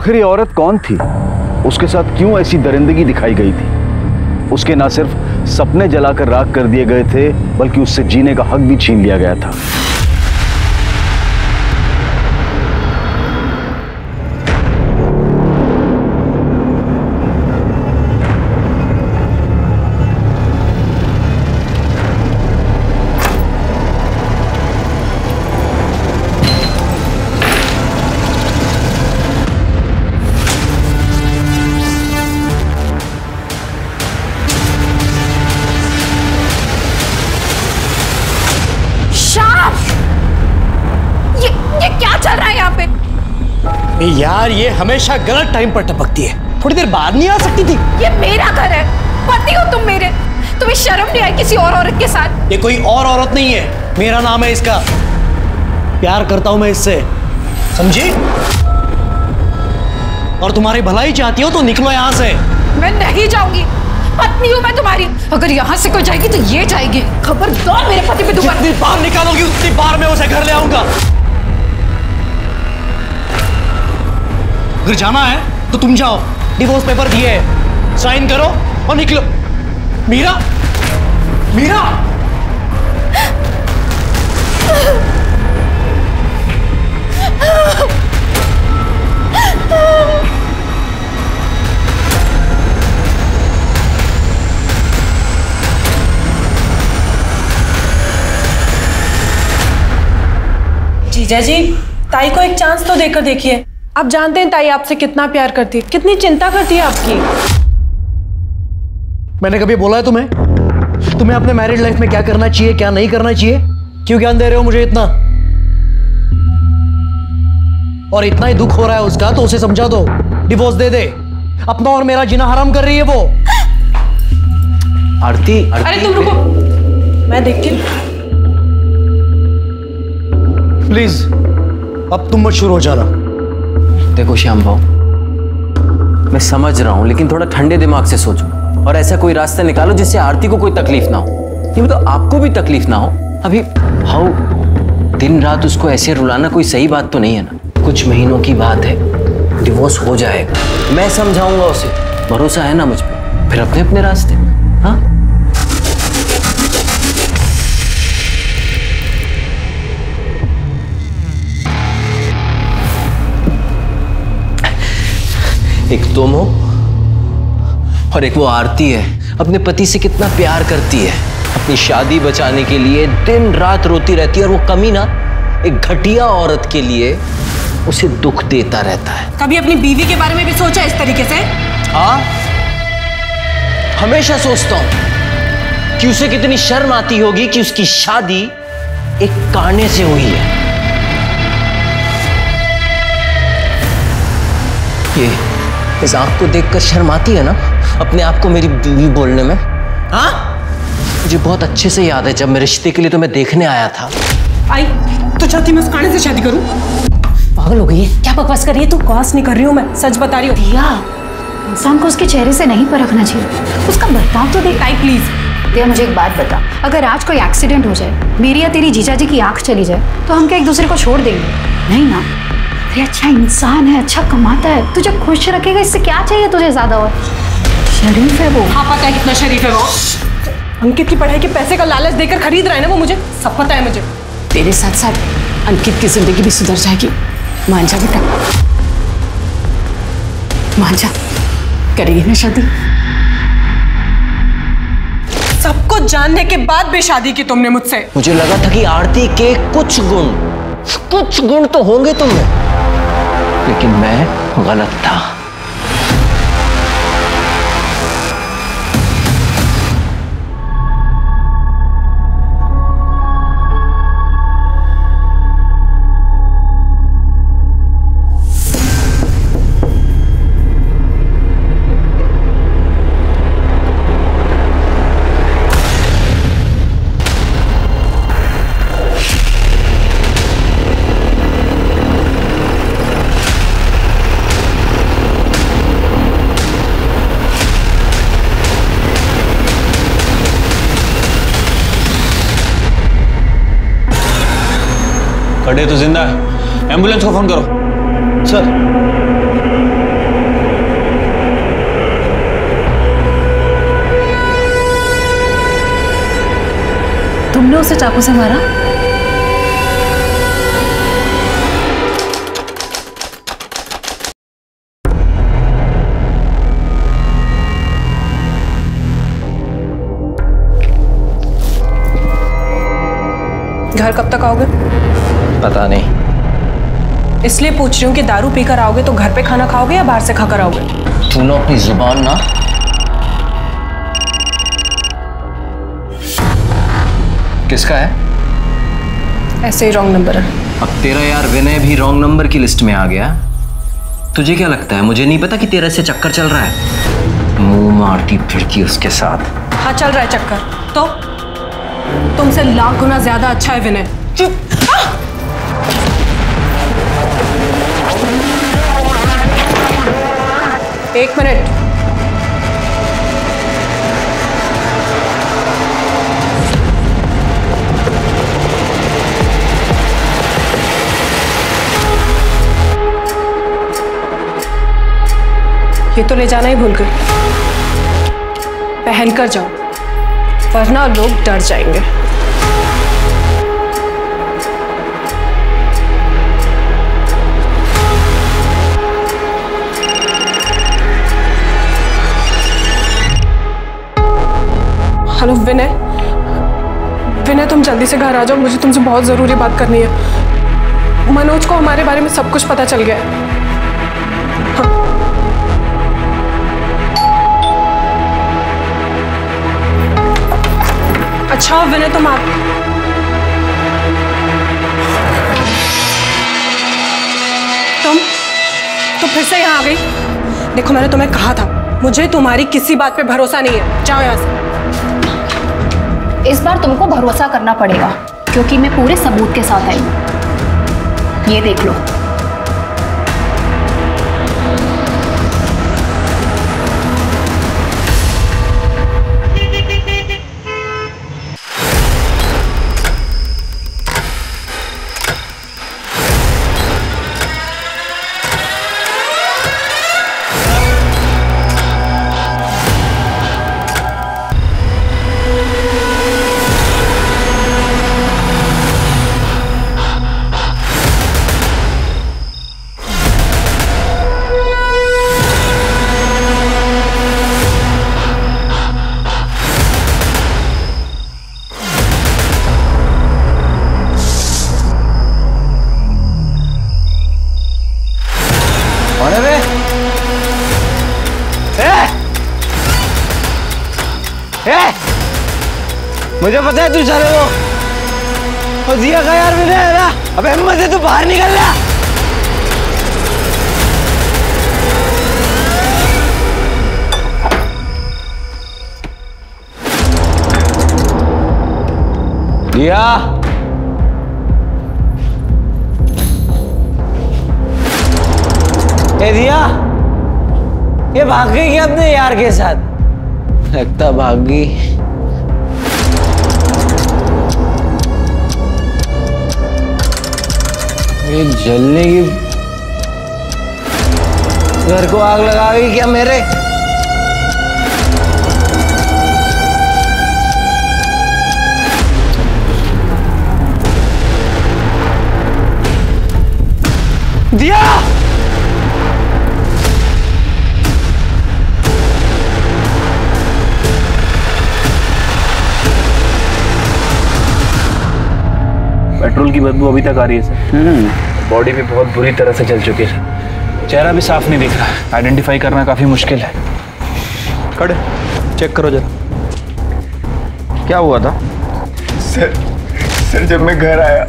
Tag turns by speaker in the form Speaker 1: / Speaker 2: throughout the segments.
Speaker 1: आखिर ये औरत कौन थी? उसके साथ क्यों ऐसी दरिंदगी दिखाई गई थी? उसके ना सिर्फ़ सपने जलाकर राख कर दिए गए थे, बल्कि उससे जीने का हक भी छीन लिया गया था।
Speaker 2: हमेशा गलत टाइम पर टपकती है। थोड़ी देर बाद नहीं आ सकती थी।
Speaker 3: ये मेरा घर है। पति हो तुम मेरे। तुम्हें शर्म नहीं आई किसी और औरत के साथ?
Speaker 2: ये कोई और औरत नहीं है। मेरा नाम है इसका। प्यार करता हूँ मैं इससे। समझी? और तुम्हारी भलाई चाहती हो तो निकलो यहाँ से।
Speaker 3: मैं नहीं जाऊँगी। पत्नी हूँ मैं तुम्हारी। अगर यहाँ से कोई जाएगी तो ये जाएगी। खबरदार मेरे पति पे दोबारा।
Speaker 2: जितनी बार निकालोगी उतनी बार मैं उसे घर ले आऊँगा। अगर जाना है तो तुम जाओ। डिवोर्स पेपर दिए साइन करो और निकलो। मीरा? मीरा?
Speaker 4: जीजा जी, ताई को एक चांस तो देकर देखिए। आप जानते हैं ताई आपसे कितना प्यार करती है कितनी चिंता करती है आपकी।
Speaker 2: मैंने कभी बोला है तुम्हें? तुम्हें अपने मैरिड लाइफ में क्या करना चाहिए क्या नहीं करना चाहिए? क्यों ज्ञान दे रहे हो मुझे इतना? और इतना ही दुख हो रहा है उसका तो उसे समझा दो। डिवोर्स दे दे। अपना और मेरा जीना हराम कर रही है वो।
Speaker 5: आरती
Speaker 4: अरे तुम रुको। मैं देखती हूँ।
Speaker 2: प्लीज़ अब तुम मत शुरू हो जाना।
Speaker 5: देखो श्याम भाऊ, मैं समझ रहा हूँ, लेकिन थोड़ा ठंडे दिमाग से सोचो और ऐसा कोई रास्ता निकालो जिससे आरती को कोई तकलीफ़ ना हो। ये मतलब आपको भी तकलीफ़ ना हो। अभी भाऊ दिन रात उसको ऐसे रुलाना कोई सही बात तो नहीं है ना? कुछ महीनों की बात है डिवोर्स हो जाएगा। मैं समझाऊँगा उसे। भरोसा है ना मुझ पर फिर अपने अपने रास्ते। हाँ? एक तुम हो और एक वो आरती है। अपने पति से कितना प्यार करती है। अपनी शादी बचाने के लिए दिन रात रोती रहती है और वो कमी ना एक घटिया औरत के लिए उसे दुख देता रहता है।
Speaker 4: कभी अपनी बीवी के बारे में भी सोचा इस तरीके से?
Speaker 5: हाँ हमेशा सोचता हूँ कि उसे कितनी शर्म आती होगी कि उसकी शादी एक काने से हुई है। ये इस आँख को देखकर शर्म आती है ना अपने आप को मेरी बीवी बोलने में। हाँ? मुझे बहुत अच्छे से याद है जब मैं रिश्ते के लिए तुम्हें देखने आया था।
Speaker 4: आई तो चाहती मैं उस काने से शादी करूँ? पागल हो गई है। क्या बकवास कर रही है तू? बकवास नहीं कर रही हूँ मैं सच बता रही हूँ।
Speaker 3: दिया इंसान को उसके चेहरे से नहीं परखना चाहिए। उसका बर्ताव तो देख।
Speaker 4: आई प्लीज़
Speaker 3: दिया मुझे एक बात बता। अगर आज कोई एक्सीडेंट हो जाए मेरी या तेरी जीजा जी की आँख चली जाए तो हम क्या एक दूसरे को छोड़ देंगे? नहीं ना। अरे अच्छा इंसान है अच्छा कमाता है। तुझे खुश रखेगा इससे क्या चाहिए तुझे ज़्यादा और? शरीफ है वो।
Speaker 4: हाँ पता है कितना शरीफ है वो। अंकित की पढ़ाई के पैसे का लालच देकर खरीद रहा है ना वो मुझे? सब पता है मुझे।
Speaker 6: तेरे साथ साथ अंकित की ज़िंदगी भी सुधर जाएगी। मान जा बेटा। मान जा करेगी ना शादी?
Speaker 4: सब कुछ जानने के बाद भी शादी की तुमने मुझसे।
Speaker 5: मुझे लगा था कि आरती के कुछ गुण कुछ गुण तो होंगे तुम में लेकिन मैं गलत था।
Speaker 7: खड़े तो ज़िंदा है। एंबुलेंस को फ़ोन करो।
Speaker 2: सर
Speaker 4: तुमने उसे चाकू से मारा? घर कब तक आओगे?
Speaker 5: पता नहीं।
Speaker 4: इसलिए पूछ रही हूँ कि दारू पीकर आओगे तो घर पे खाना खाओगे या बाहर से खाकर आओगे?
Speaker 5: तूने अपनी ज़ुबान ना। किसका है?
Speaker 4: ऐसे ही रॉन्ग नंबर है।
Speaker 5: अब तेरा यार विनय भी रॉन्ग नंबर की लिस्ट में आ गया। तुझे क्या लगता है? मुझे नहीं पता कि तेरा से चक्कर चल रहा है। मुँह मारती फिरती उसके साथ।
Speaker 4: हाँ चल रहा है चक्कर। तो? तुमसे लाख गुना ज़्यादा अच्छा है विनय। एक मिनट। ये तो ले जाना ही भूल गई। पहन कर जाओ, वरना लोग डर जाएँगे। हेलो, विनय। विनय, तुम जल्दी से घर आ जाओ। मुझे तुमसे बहुत ज़रूरी बात करनी है। मनोज को हमारे बारे में सब कुछ पता चल गया है। अच्छा विनय, तुम आप तुम? तुम फिर से यहाँ आ गई? देखो, मैंने तुम्हें कहा था, मुझे तुम्हारी किसी बात पे भरोसा नहीं है। जाओ यहाँ से।
Speaker 3: इस बार तुमको भरोसा करना पड़ेगा, क्योंकि मैं पूरे सबूत के साथ आई ये देख लो।
Speaker 5: मुझे पता है तू चले वो और दिया का यार मैंने है ना। अब हिम्मत है तू बाहर निकल रहा दिया ए दिया ये भाग गई क्या अपने यार के साथ? लगता भाग गई। ये जलने की घर को आग लगा गई क्या मेरे? दिया!
Speaker 7: पेट्रोल की बदबू अभी तक आ रही है सर। बॉडी भी बहुत बुरी तरह से जल चुकी है चेहरा भी साफ़ नहीं दिख रहा। है आइडेंटिफाई करना काफ़ी मुश्किल है। खड़े। चेक करो जरा।
Speaker 1: क्या हुआ था?
Speaker 8: सर सर जब मैं घर आया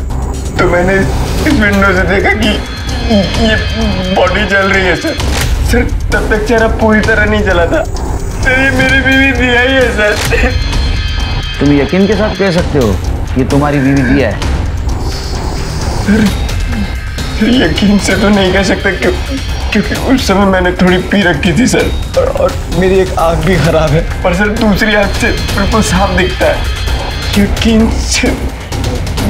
Speaker 8: तो मैंने इस विंडो से देखा कि ये बॉडी जल रही है सर। सर तब तक चेहरा पूरी तरह नहीं जला था। सर ये मेरी बीवी दिया ही है सर।
Speaker 1: तुम यकीन के साथ कह सकते हो ये तुम्हारी बीवी दिया है।
Speaker 8: सर यकीन से तो नहीं कह सकता क्यों क्योंकि उस समय मैंने थोड़ी पी रखी थी सर और, और मेरी एक आँख भी खराब है। पर सर दूसरी आँख से बिल्कुल साफ़ दिखता है। यकीन से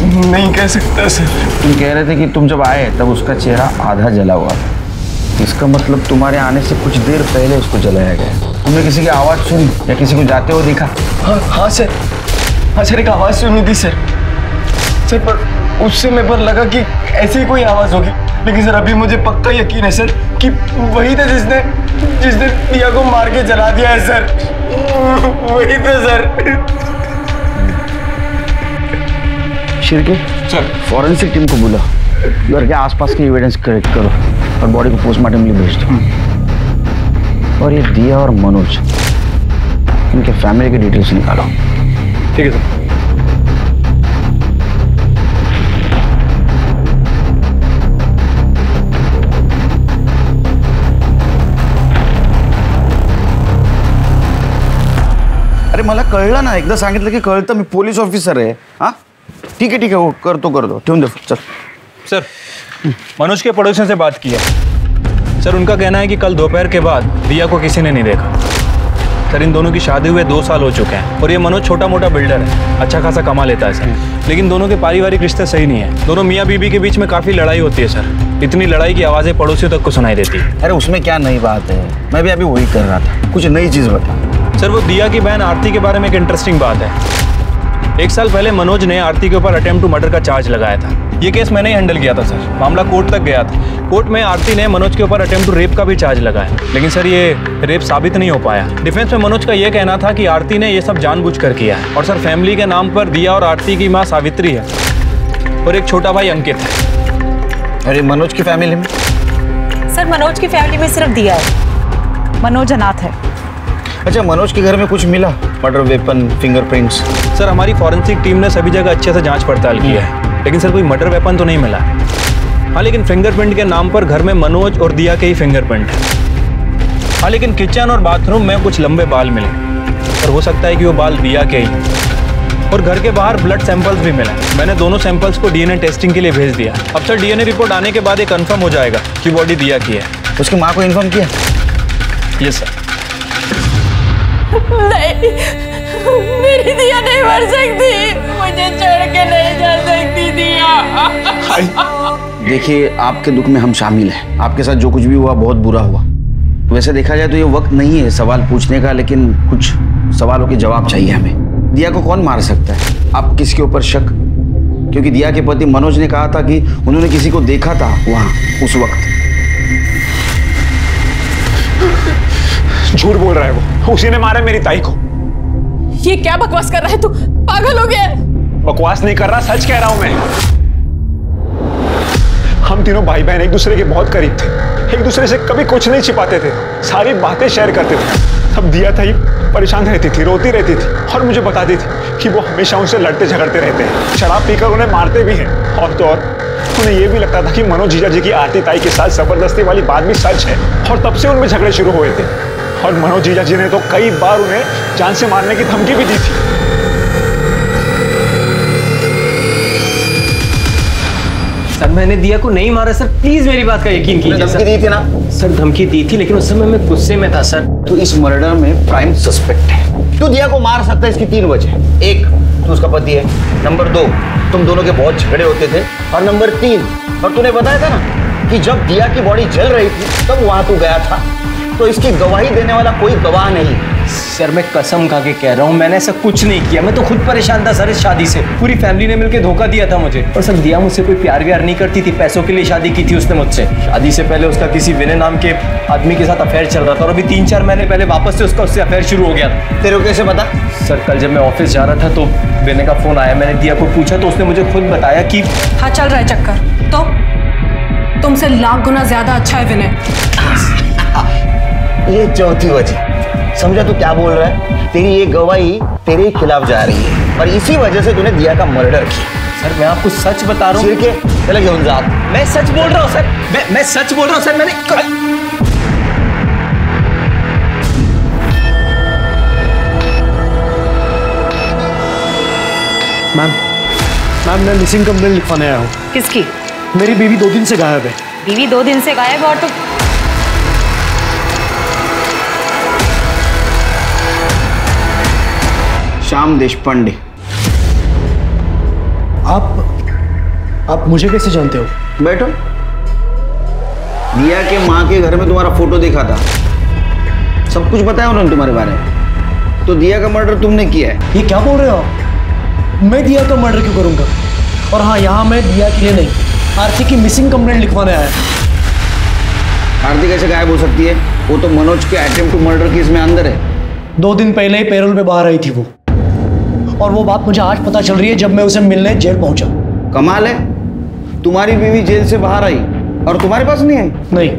Speaker 8: नहीं कह सकता सर।
Speaker 1: तुम कह रहे थे कि तुम जब आए तब उसका चेहरा आधा जला हुआ था। इसका मतलब तुम्हारे आने से कुछ देर पहले उसको जलाया गया। तुमने किसी की आवाज़ सुनी या किसी को जाते हुए देखा?
Speaker 8: हाँ हाँ सर। हाँ सर एक आवाज़ सुनी थी सर। सर पर उस समय पर लगा कि ऐसी कोई आवाज़ होगी। लेकिन सर अभी मुझे पक्का यकीन है सर कि वही था जिसने जिसने दिया को मार के जला दिया है सर। वही था sir.
Speaker 1: Shirke
Speaker 7: sir.
Speaker 1: Forensic team को बुला। घर के आसपास के एविडेंस कलेक्ट करो और बॉडी को पोस्टमार्टम के लिए भेज दो। और ये दिया और मनोज इनके फैमिली के डिटेल्स निकालो।
Speaker 7: ठीक है सर।
Speaker 1: मला कळलं ना? एकदा सांगितलं की कळतं मी पोलीस ऑफिसर आहे. हाँ? ठीक आहे ठीक हो करतो करतो. ठेवून दे चल.
Speaker 7: सर मनोज के पड़ोसियों से बात की है सर उनका कहना है कि कल दोपहर के बाद दिया को किसी ने नहीं देखा। सर इन दोनों की शादी हुए दो साल हो चुके हैं और ये मनोज छोटा मोटा बिल्डर है। अच्छा खासा कमा लेता है सर। लेकिन दोनों के पारिवारिक रिश्ते सही नहीं है। दोनों मियाँ बीबी के बीच में काफ़ी लड़ाई होती है सर। इतनी लड़ाई की आवाज़ें पड़ोसियों तक को सुनाई देती है।
Speaker 1: अरे उसमें क्या नई बात है? मैं भी अभी वही कर रहा था। कुछ नई चीज़ बता।
Speaker 7: सर वो दिया की बहन आरती के बारे में एक इंटरेस्टिंग बात है। एक साल पहले मनोज ने आरती के ऊपर अटेम्प्ट टू मर्डर का चार्ज लगाया था। ये केस मैंने ही हैंडल किया था सर। मामला कोर्ट तक गया था। कोर्ट में आरती ने मनोज के ऊपर अटेम्प्ट टू रेप का भी चार्ज लगाया। लेकिन सर ये रेप साबित नहीं हो पाया। डिफेंस में मनोज का ये कहना था कि आरती ने ये सब जानबूझकर किया है। और सर फैमिली के नाम पर दिया और आरती की माँ सावित्री है। और एक छोटा भाई अंकित है।
Speaker 1: अरे मनोज की फैमिली में?
Speaker 9: सर मनोज की फैमिली में सिर्फ़ दिया है। मनोज अनाथ है।
Speaker 1: अच्छा मनोज के घर में कुछ मिला? मर्डर वेपन फिंगरप्रिंट्स
Speaker 7: सर हमारी फॉरेंसिक टीम ने सभी जगह अच्छे से जाँच पड़ताल की है। लेकिन सर कोई मर्डर वेपन तो नहीं मिला। हाँ लेकिन फिंगरप्रिंट के नाम पर घर में मनोज और दिया के ही फिंगरप्रिंट है। हाँ लेकिन किचन और बाथरूम में कुछ लंबे बाल मिले। और हो सकता है कि वो बाल दिया के ही। और घर के बाहर ब्लड सैंपल्स भी मिले। मैंने दोनों सैंपल्स को डीएनए टेस्टिंग के लिए भेज दिया। अब सर डीएनए रिपोर्ट आने के बाद ये कंफर्म हो जाएगा कि बॉडी दिया की है।
Speaker 1: उसकी माँ को इन्फॉर्म किया?
Speaker 7: यस सर
Speaker 9: नहीं, मेरी दिया नहीं मर सकती। मुझे छोड़ के नहीं जा सकती दिया।
Speaker 1: देखिए, आपके दुख में हम शामिल हैं। आपके साथ जो कुछ भी हुआ, बहुत बुरा हुआ। वैसे देखा जाए तो ये वक्त नहीं है सवाल पूछने का, लेकिन कुछ सवालों के जवाब चाहिए हमें। दिया को कौन मार सकता है? आप किसके ऊपर शक? क्योंकि दिया के पति मनोज ने कहा था कि उन्होंने किसी को देखा था वहाँ, उस वक्त।
Speaker 10: झूठ बोल रहा है वो। उसी ने मारा मेरी ताई को।
Speaker 4: ये क्या बकवास कर रहा है तू? पागल हो गया
Speaker 10: बकवास नहीं कर रहा सच कह रहा हूँ मैं। हम तीनों भाई बहन एक दूसरे के बहुत करीब थे। एक दूसरे से कभी कुछ नहीं छिपाते थे। सारी बातें शेयर करते थे। तब दिया था ही परेशान रहती थी रोती रहती थी और मुझे बताती थी कि वो हमेशा उनसे लड़ते झगड़ते रहते हैं। शराब पीकर उन्हें मारते भी हैं। और तो और उन्हें यह भी लगता था कि मनोज जीजा जी की आरती ताई के साथ ज़बरदस्ती वाली बात भी सच है और तब से उनमें झगड़े शुरू हुए थे। और मनोज जीजा जी ने तो कई बार उन्हें जान से मारने की धमकी भी दी थी।
Speaker 11: सर मैंने दिया को नहीं मारा सर प्लीज़ मेरी बात का यकीन कीजिए
Speaker 1: धमकी दी थी ना?
Speaker 11: सर धमकी दी थी लेकिन उस समय मैं गुस्से में था सर।
Speaker 1: तो इस मर्डर में प्राइम सस्पेक्ट है। तू दिया को मार सकता है इसकी तीन वजह? एक तू उसका पति है। नंबर दो तुम दोनों के बहुत झगड़े होते थे। और नंबर तीन और तूने बताया था ना कि जब दिया की बॉडी जल रही थी तब वहाँ तू गया था। तो इसकी गवाही देने वाला कोई गवाह नहीं।
Speaker 11: सर मैं कसम खा के कह रहा हूँ मैंने ऐसा कुछ नहीं किया। मैं तो खुद परेशान था सर इस शादी से। पूरी फैमिली ने मिलकर धोखा दिया था मुझे। और सर दिया मुझसे कोई प्यार व्यार नहीं करती थी। पैसों के लिए शादी की थी उसने मुझसे। शादी से पहले उसका किसी विनय नाम के आदमी के साथ अफेयर चल रहा था। और अभी तीन चार महीने पहले वापस से उसका उससे अफेयर शुरू हो गया था।
Speaker 1: तेरे को कैसे पता?
Speaker 11: सर कल जब मैं ऑफ़िस जा रहा था तो विनय का फ़ोन आया। मैंने दिया को पूछा तो उसने मुझे खुद बताया कि
Speaker 4: हाँ चल रहा है चक्कर। तो? तुमसे लाख गुना ज़्यादा अच्छा है विनय।
Speaker 1: ये चौथी वजह। समझा तू क्या बोल रहा है? तेरी ये गवाही तेरे खिलाफ जा रही है और इसी वजह से तूने दिया का मर्डर किया।
Speaker 11: सर मैं आपको सच बता रहा हूँ।
Speaker 1: चले जा
Speaker 11: मैं सच बोल रहा हूँ सर। मैं मैं सच बोल रहा हूँ सर। मैंने
Speaker 2: मैम मैम मैं मिसिंग कंप्लेंट लिखवाने आया हूँ।
Speaker 9: किसकी?
Speaker 2: मेरी बीवी दो दिन से गायब है।
Speaker 9: बीवी दो दिन से गायब है और तुम
Speaker 1: श्याम देशपांडे।
Speaker 2: आप आप मुझे कैसे जानते हो?
Speaker 1: बैठो। दिया के माँ के घर में तुम्हारा फ़ोटो देखा था। सब कुछ बताया उन्होंने तुम्हारे बारे में। तो दिया का मर्डर तुमने किया है।
Speaker 2: ये क्या बोल रहे हो मैं दिया का मर्डर क्यों करूँगा? और हाँ यहाँ मैं दिया के लिए नहीं आरती की मिसिंग कंप्लेंट लिखवाने आया
Speaker 1: आरती कैसे गायब हो सकती है? वो तो मनोज के अटेम्प्ट टू मर्डर केस में अंदर है।
Speaker 2: दो दिन पहले ही पैरोल पे बाहर आई थी वो। और वो बात मुझे आज पता चल रही है जब मैं उसे मिलने जेल पहुँचा।
Speaker 1: कमाल है। तुम्हारी बीवी जेल से बाहर आई और तुम्हारे पास नहीं आई?
Speaker 2: नहीं।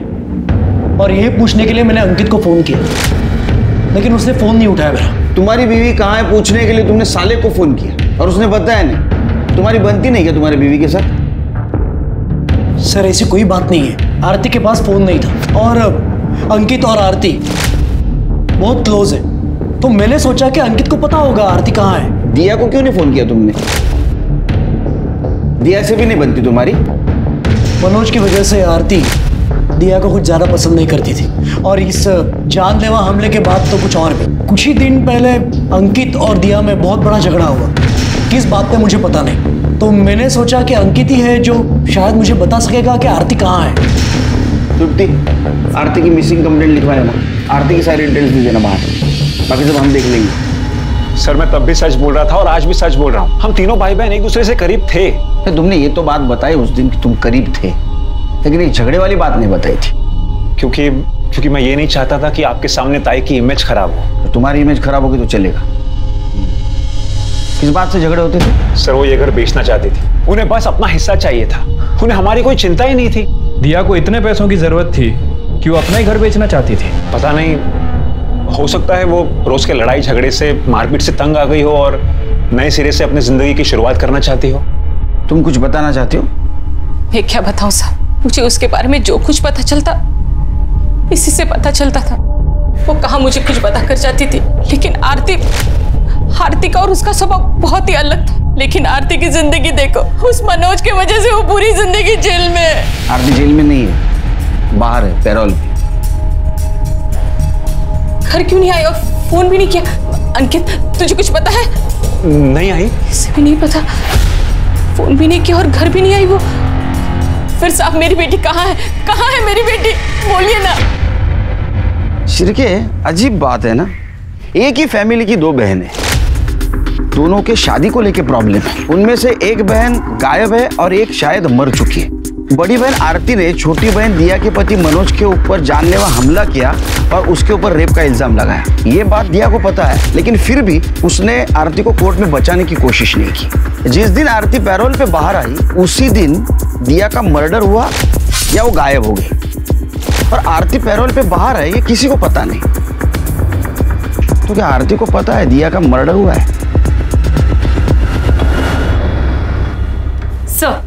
Speaker 2: और यही पूछने के लिए मैंने अंकित को फ़ोन किया। लेकिन उसने फ़ोन नहीं उठाया मेरा।
Speaker 1: तुम्हारी बीवी कहाँ है पूछने के लिए तुमने साले को फ़ोन किया और उसने बताया नहीं। तुम्हारी बनती नहीं क्या तुम्हारी बीवी के साथ?
Speaker 2: सर ऐसी कोई बात नहीं है। आरती के पास फ़ोन नहीं था। और अंकित और आरती बहुत क्लोज है। तो मैंने सोचा कि अंकित को पता होगा आरती कहाँ है।
Speaker 1: दिया को क्यों नहीं फ़ोन किया तुमने? दिया से भी नहीं बनती तुम्हारी।
Speaker 2: मनोज की वजह से आरती दिया को कुछ ज़्यादा पसंद नहीं करती थी। और इस जानलेवा हमले के बाद तो कुछ और भी। कुछ ही दिन पहले अंकित और दिया में बहुत बड़ा झगड़ा हुआ। किस बात पे मुझे पता नहीं। तो मैंने सोचा कि अंकित ही है जो शायद मुझे बता सकेगा कि आरती कहाँ है।
Speaker 1: तृप्ति आरती की मिसिंग कंप्लेंट लिखवाया ना। आरती की सारी डिटेल्स भी देना बाहर। बाकी सब हम देख लेंगे।
Speaker 10: सर मैं तब भी सच बोल रहा था और आज भी सच बोल रहा हूँ। हम तीनों भाई बहन एक दूसरे से करीब थे।
Speaker 1: तो तुमने ये तो बात बताई उस दिन कि तुम करीब थे लेकिन एक झगड़े वाली बात नहीं बताई थी।
Speaker 10: क्योंकि क्योंकि मैं ये नहीं चाहता था कि आपके सामने ताई की इमेज खराब हो।
Speaker 1: तो तुम्हारी इमेज खराब होगी तो चलेगा। किस बात से झगड़े होते थे?
Speaker 10: सर वो ये घर बेचना चाहती थी। उन्हें बस अपना हिस्सा चाहिए था। उन्हें हमारी कोई चिंता ही नहीं थी।
Speaker 7: दिया को इतने पैसों की ज़रूरत थी कि वो अपना ही घर बेचना चाहती थी।
Speaker 10: पता नहीं हो सकता है वो रोज के लड़ाई झगड़े से मारपीट से तंग आ गई हो और नए सिरे से अपनी ज़िंदगी की शुरुआत करना चाहती हो।
Speaker 1: तुम कुछ बताना चाहती हो?
Speaker 9: मैं क्या बताऊँ साहब? मुझे उसके बारे में जो कुछ पता चलता इसी से पता चलता था। वो कहा मुझे कुछ बता कर जाती थी लेकिन आरती आरती का और उसका स्वभाव बहुत ही अलग था। लेकिन आरती की ज़िंदगी देखो उस मनोज की वजह से वो पूरी ज़िंदगी जेल में है।
Speaker 1: आरती जेल में नहीं है बाहर है पैरोल पे
Speaker 9: घर क्यों नहीं आई और फ़ोन भी नहीं किया? अंकित तुझे कुछ पता है?
Speaker 10: नहीं आई।
Speaker 9: इसे भी नहीं पता। फ़ोन भी नहीं किया और घर भी नहीं आई वो। फिर साहब मेरी बेटी कहाँ है? कहाँ है मेरी बेटी? बोलिए ना।
Speaker 1: शिरके अजीब बात है ना। एक ही फैमिली की दो बहनें दोनों के शादी को लेके प्रॉब्लम है। उनमें से एक बहन गायब है और एक शायद मर चुकी है। बड़ी बहन आरती ने छोटी बहन दिया के पति मनोज के ऊपर जानलेवा हमला किया और उसके ऊपर रेप का इल्ज़ाम लगाया ये बात दिया को पता है, लेकिन फिर भी उसने आरती को कोर्ट में बचाने की कोशिश नहीं की। जिस दिन आरती पैरोल पे बाहर आई, उसी दिन दिया का मर्डर हुआ या वो गायब हो गई। और आरती पैरोल पे बाहर है, ये किसी को पता नहीं। तो क्या आरती को पता है दिया का मर्डर हुआ है?
Speaker 12: सर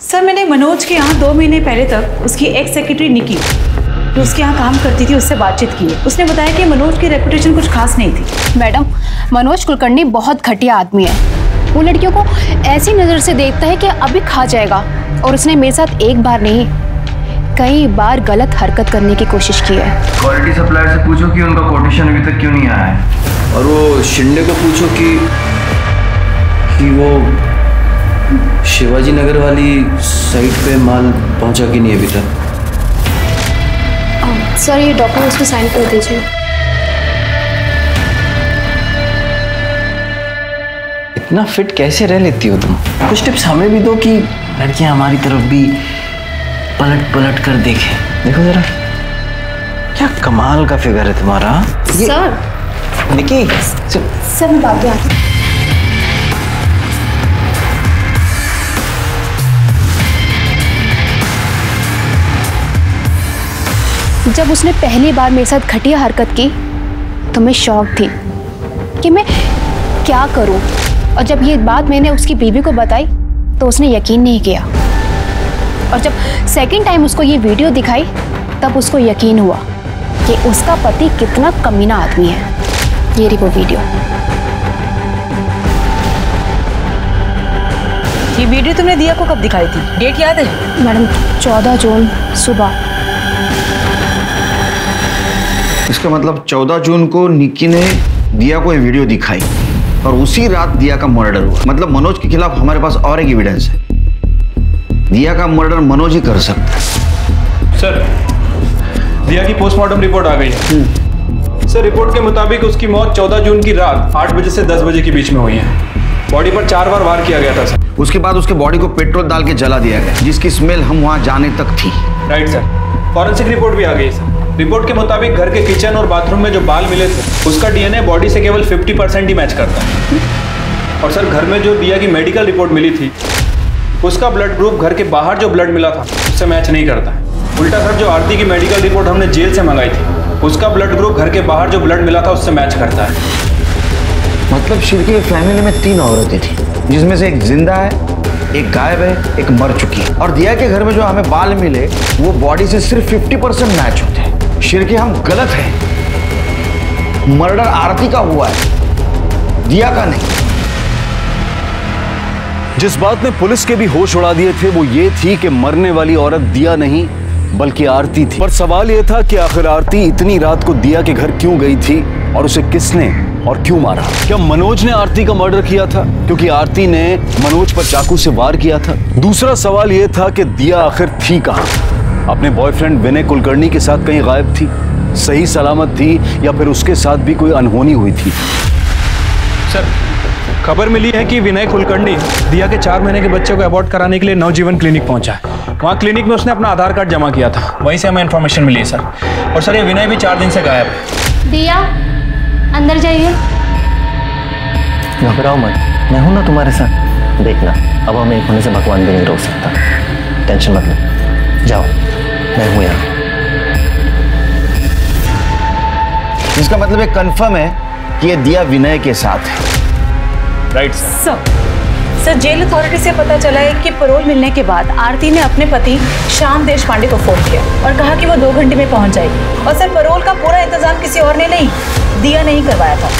Speaker 12: सर, मैंने मनोज के यहाँ दो महीने पहले तक उसकी एक्स सेक्रेटरी निकी जो उसके यहाँ काम करती थी उससे बातचीत की। है उसने बताया कि मनोज की रेपुटेशन कुछ खास नहीं थी।
Speaker 13: मैडम मनोज कुलकर्णी बहुत घटिया आदमी है। वो लड़कियों को ऐसी नज़र से देखता है कि अभी खा जाएगा और उसने मेरे साथ एक बार नहीं कई बार गलत हरकत करने की कोशिश की है।
Speaker 14: क्वालिटी सप्लायर से पूछो कि उनका कोटेशन अभी तक क्यों नहीं आया है।
Speaker 5: और वो शिंदे को पूछो कि कि वो शिवाजी नगर वाली साइट पे माल पहुँचा कि नहीं अभी तक?
Speaker 13: सर ये डॉक्यूमेंट्स पे साइन कर दीजिए।
Speaker 5: इतना फिट कैसे रह लेती हो तुम? कुछ टिप्स हमें भी दो कि लड़कियाँ हमारी तरफ़ भी पलट पलट कर देखें। देखो जरा क्या कमाल का फिगर है तुम्हारा।
Speaker 13: सर
Speaker 5: निकी
Speaker 13: सर मैं बात आती जब उसने पहली बार मेरे साथ घटिया हरकत की तो मैं शौक थी कि मैं क्या करूँ। और जब ये बात मैंने उसकी बीवी को बताई तो उसने यकीन नहीं किया। और जब सेकंड टाइम उसको ये वीडियो दिखाई तब उसको यकीन हुआ कि उसका पति कितना कमीना आदमी है। ये रही वो वीडियो
Speaker 12: ये वीडियो तुमने दिया को कब दिखाई थी? डेट याद है?
Speaker 13: मैडम चौदह जून सुबह।
Speaker 1: इसका मतलब 14 जून को निक्की ने दिया को ये वीडियो दिखाई और उसी रात दिया का मर्डर हुआ। मतलब मनोज के खिलाफ हमारे पास और एक एविडेंस है। दिया का मर्डर मनोज ही कर सकता है।
Speaker 7: सर दिया की पोस्टमार्टम रिपोर्ट आ गई। है सर रिपोर्ट के मुताबिक उसकी मौत 14 जून की रात 8 बजे से 10 बजे के बीच में हुई है। बॉडी पर चार बार वार किया गया था सर।
Speaker 1: उसके बाद उसके बॉडी को पेट्रोल डाल के जला दिया गया जिसकी स्मेल हम वहाँ जाने तक थी।
Speaker 7: राइट सर फॉरेंसिक रिपोर्ट भी आ गई सर रिपोर्ट के मुताबिक घर के किचन और बाथरूम में जो बाल मिले थे, उसका डीएनए बॉडी से केवल 50 परसेंट ही मैच करता। है और सर, घर में जो दिया की मेडिकल रिपोर्ट मिली थी, उसका ब्लड ग्रुप घर के बाहर जो ब्लड मिला था, उससे मैच नहीं करता। है उल्टा सर, जो आरती की मेडिकल रिपोर्ट हमने जेल से मंगाई थी, उसका ब्लड ग्रुप घर के बाहर जो ब्लड मिला था, उससे मैच करता है।
Speaker 1: मतलब शिरके की फैमिली में तीन औरतें थी, जिसमें से एक ज़िंदा है, एक गायब है, एक मर चुकी है। और दिया के घर में जो हमें बाल मिले, वो बॉडी से सिर्फ़ 50 परसेंट मैच होते हैं। शिरके हम गलत हैं। मर्डर आरती का हुआ है, दिया का नहीं।
Speaker 15: जिस बात ने पुलिस के भी होश उड़ा दिए थे, वो ये थी कि मरने वाली औरत दिया नहीं, बल्कि आरती थी। पर सवाल ये था कि आखिर आरती इतनी रात को दिया के घर क्यों गई थी, और उसे किसने और क्यों मारा? क्या मनोज ने आरती का मर्डर किया था? क्योंकि आरती ने मनोज पर चाकू से वार किया था। दूसरा सवाल यह था कि दिया आखिर थी कहाँ? अपने बॉयफ्रेंड विनय कुलकर्णी के साथ कहीं गायब थी? सही सलामत थी या फिर उसके साथ भी कोई अनहोनी हुई थी?
Speaker 7: सर खबर मिली है कि विनय कुलकर्णी दिया के चार महीने के बच्चे को अबॉर्ट कराने के लिए नवजीवन क्लिनिक पहुँचा है। वहाँ क्लिनिक में उसने अपना आधार कार्ड जमा किया था। वहीं से हमें इन्फॉर्मेशन मिली है सर। और सर ये विनय भी चार दिन से गायब है।
Speaker 16: दिया अंदर जाइए।
Speaker 17: घबराओ मत। मैं हूँ ना तुम्हारे साथ। देखना अब हमें एक होने से भगवान भी नहीं रोक सकता। टेंशन मत लो। जाओ। मैं हूँ यहाँ।
Speaker 1: इसका मतलब एक कंफर्म है कि ये दिया विनय के साथ है।
Speaker 7: Right
Speaker 12: sir sir jail authority से पता चला है कि परोल मिलने के बाद आरती ने अपने पति श्याम देश पांडे को फ़ोन किया और कहा कि वो दो घंटे में पहुँच जाएगी। और सर परोल का पूरा इंतज़ाम किसी और ने नहीं दिया नहीं करवाया था।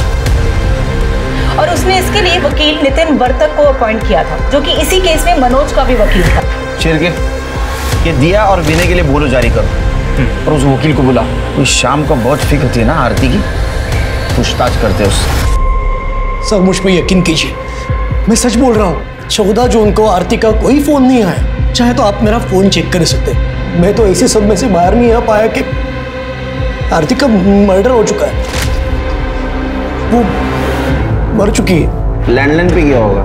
Speaker 12: और उसने इसके लिए वकील नितिन वर्तक को अपॉइंट किया था जो कि इसी केस में मनोज का भी वकील था।
Speaker 1: शेरके ये दिया और विनय के लिए बोलो जारी करो। और उस वकील को बुला। उस शाम को बहुत फ़िक्र थी ना आरती की। पूछताछ करते उससे
Speaker 2: सर मुझ पर यकीन कीजिए मैं सच बोल रहा हूँ चौदह जून को आरती का कोई फ़ोन नहीं आया। चाहे तो आप मेरा फ़ोन चेक कर सकते। मैं तो ऐसे सब में से बाहर नहीं आ पाया कि आरती का मर्डर हो चुका है। वो मर चुकी है।
Speaker 1: लैंडलाइन पे गया होगा।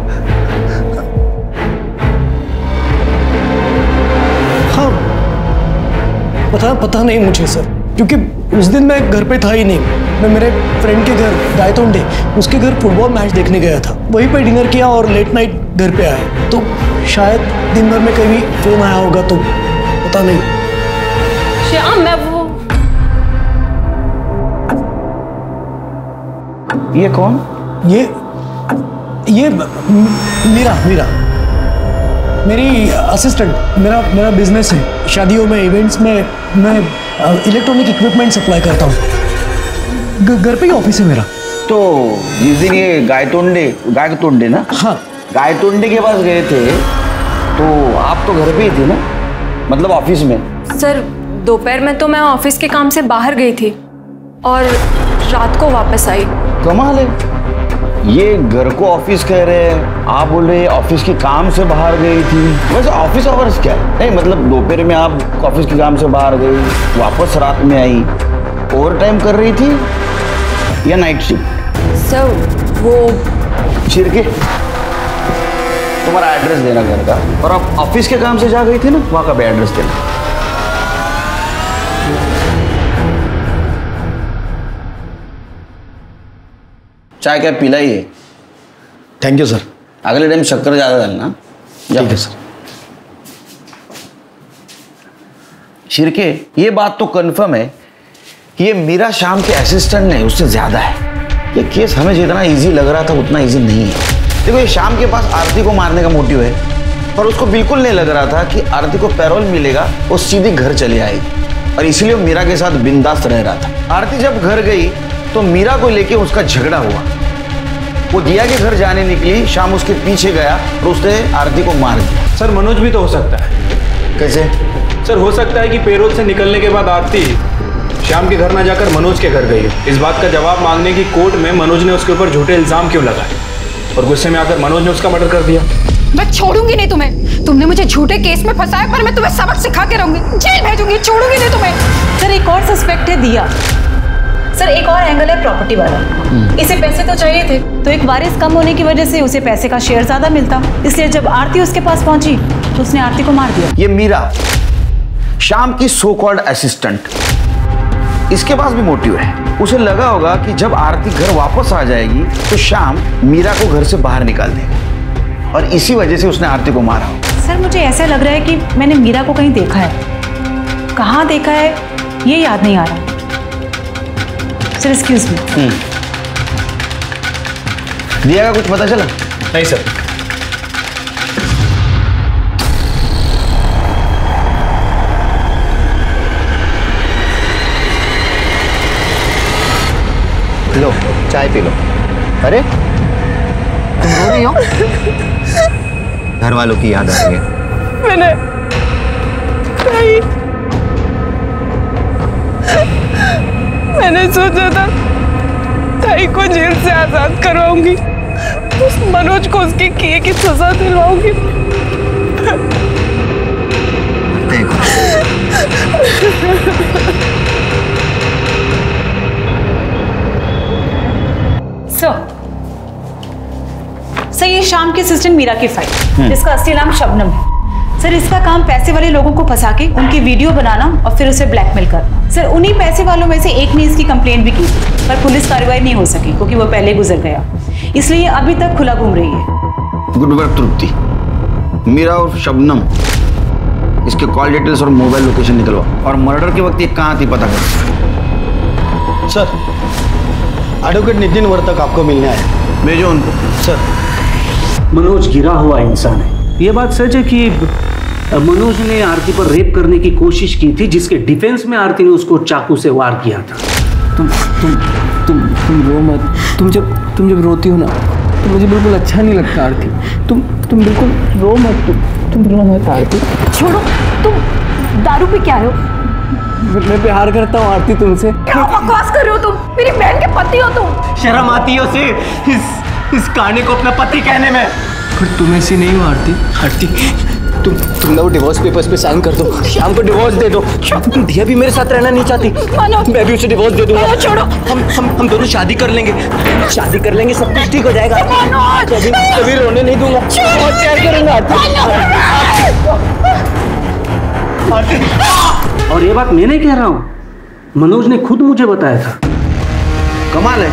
Speaker 2: पता पता नहीं मुझे सर। क्योंकि उस दिन मैं घर पे था ही नहीं। मैं मेरे फ्रेंड के घर गायतोंडे उसके घर फुटबॉल मैच देखने गया था। वहीं पे डिनर किया और लेट नाइट घर पे आया। तो शायद दिन भर में कभी फ़ोन आया होगा तो पता नहीं।
Speaker 18: श्याम मैं वो
Speaker 1: ये कौन?
Speaker 2: ये ये मीरा मीरा। मेरी असिस्टेंट मेरा मेरा बिज़नेस है। शादियों में इवेंट्स में मैं इलेक्ट्रॉनिक इक्विपमेंट सप्लाई करता हूँ। घर पे ही ऑफ़िस है मेरा।
Speaker 1: तो जिस दिन ये गायतोंडे गायतोंडे ना?
Speaker 2: हाँ।
Speaker 1: गायतोंडे के पास गए थे तो आप तो घर पे ही थे ना? मतलब ऑफ़िस में।
Speaker 9: सर दोपहर में तो मैं ऑफ़िस के काम से बाहर गई थी और रात को वापस आई।
Speaker 1: कमाल है। ये घर को ऑफ़िस कह रहे हैं। आप बोल रहे हैं ऑफ़िस के काम से बाहर गई थी। वैसे ऑफ़िस आवर्स क्या है? नहीं मतलब दोपहर में आप ऑफ़िस के काम से बाहर गई वापस रात में आई ओवर टाइम कर रही थी या नाइट शिफ्ट
Speaker 9: सर वो
Speaker 1: छिड़के तुम्हारा एड्रेस देना घर का। और आप ऑफ़िस के काम से जा गई थी ना वहाँ का भी एड्रेस देना। चाय क्या पिला ही है?
Speaker 2: थैंक यू सर
Speaker 1: अगले टाइम शक्कर ज़्यादा डालना। ठीक है सर शिरके ये बात तो कंफर्म है कि ये मीरा शाम के असिस्टेंट ने उससे ज़्यादा है। ये केस हमें जितना इजी लग रहा था उतना इजी नहीं है। देखो ये शाम के पास आरती को मारने का मोटिव है पर उसको बिल्कुल नहीं लग रहा था कि आरती को पैरोल मिलेगा वो सीधी घर चली आएगी और इसीलिए मीरा के साथ बिंदास रह रहा था। आरती जब घर गई तो मीरा को लेके उसका झगड़ा हुआ। वो दिया के घर जाने निकली शाम उसके पीछे गया और उसने आरती को मार दिया।
Speaker 7: सर मनोज भी तो हो सकता है।
Speaker 1: कैसे?
Speaker 7: सर हो सकता है कि पेरोल से निकलने के बाद आरती श्याम के घर ना जाकर मनोज के घर गई इस बात का जवाब मांगने की कोर्ट में मनोज ने उसके ऊपर झूठे इल्ज़ाम क्यों लगाए? और गुस्से में आकर मनोज ने उसका मर्डर कर दिया।
Speaker 3: मैं छोड़ूँगी नहीं तुम्हें। तुमने मुझे झूठे केस में फंसाया पर मैं तुम्हें सबक सिखा के रहूँगी। जेल भेजूँगी छोड़ूँगी नहीं तुम्हें।
Speaker 12: सर एक और सस्पेक्ट है दिया। सर एक और एंगल है प्रॉपर्टी वाला। इसे पैसे तो चाहिए थे। तो एक वारिस कम होने की वजह से उसे पैसे का शेयर ज़्यादा मिलता। इसलिए जब आरती उसके पास पहुँची तो उसने आरती को मार दिया।
Speaker 1: ये मीरा शाम की सो कॉल्ड असिस्टेंट इसके पास भी मोटिव है। उसे लगा होगा कि जब आरती घर वापस आ जाएगी तो शाम मीरा को घर से बाहर निकाल देगा। और इसी वजह से उसने आरती को मारा।
Speaker 12: सर मुझे ऐसा लग रहा है कि मैंने मीरा को कहीं देखा है। कहाँ देखा है ये याद नहीं आ रहा। सर एक्सक्यूज मी
Speaker 1: दिया का कुछ पता चला?
Speaker 7: नहीं सर
Speaker 17: लो चाय पी लो। अरे तुम रो रही हो? घर वालों की याद आ रही है।
Speaker 4: मैंने मैंने सोचा था ताई को जेल से आज़ाद करवाऊँगी। उस मनोज को उसके किए की सजा दिलवाऊँगी।
Speaker 12: सर सर ये शाम की असिस्टेंट मीरा की फ़ाइल
Speaker 1: हम्म।
Speaker 12: जिसका असली नाम शबनम है। सर इसका काम पैसे वाले लोगों को फंसा के उनकी वीडियो बनाना और फिर उसे ब्लैकमेल करना। सर उन्हीं पैसे वालों में से एक ने इसकी कंप्लेंट भी की। पर पुलिस कार्रवाई नहीं हो सकी क्योंकि वो पहले गुजर गया। इसलिए ये अभी तक खुला घूम रही है।
Speaker 1: गुड वर्क तृप्ति। मीरा और शबनम इसके कॉल डिटेल्स और मोबाइल लोकेशन निकलवा और मर्डर के वक्त ये कहाँ थी पता कर।
Speaker 2: सर एडवोकेट नितिन वर्तक आपको मिलने आया
Speaker 1: भेजो उनको।
Speaker 2: सर।
Speaker 19: मनोज गिरा हुआ इंसान है। ये बात सच है कि मनोज ने आरती पर रेप करने की कोशिश की थी जिसके डिफेंस में आरती ने उसको चाकू से वार किया था।
Speaker 5: तुम तुम तुम तुम रो मत। तुम जब तुम जब रोती हो ना तो मुझे बिल्कुल अच्छा नहीं लगता आरती। तुम तुम बिल्कुल रो मत तुम तुम रो मत आरती।
Speaker 3: छोड़ो तुम दारू पे क्या हो।
Speaker 5: मैं प्यार करता हूँ आरती तुमसे।
Speaker 3: क्या बकवास कर रहे हो तुम? मेरी बहन के पति हो तुम।
Speaker 2: शर्म आती है उसे इस इस कांडे को अपना पति कहने में।
Speaker 5: पर तुम ऐसी नहीं हो आरती। आरती तुम तुम ना वो डिवोर्स पेपर्स पे साइन कर दो। शाम को डिवोर्स दे दो। क्योंकि दिया भी मेरे साथ रहना नहीं चाहती।
Speaker 3: मनोज
Speaker 5: मैं भी उसे डिवोर्स दे दूँगा।
Speaker 3: छोड़ो।
Speaker 5: हम हम हम दोनों शादी कर लेंगे। शादी कर लेंगे सब कुछ ठीक हो जाएगा। कभी कभी रोने नहीं दूँगा। बहुत प्यार करूँगा।
Speaker 19: और ये बात मैं नहीं कह रहा हूँ। मनोज ने खुद मुझे बताया था।
Speaker 1: कमाल है।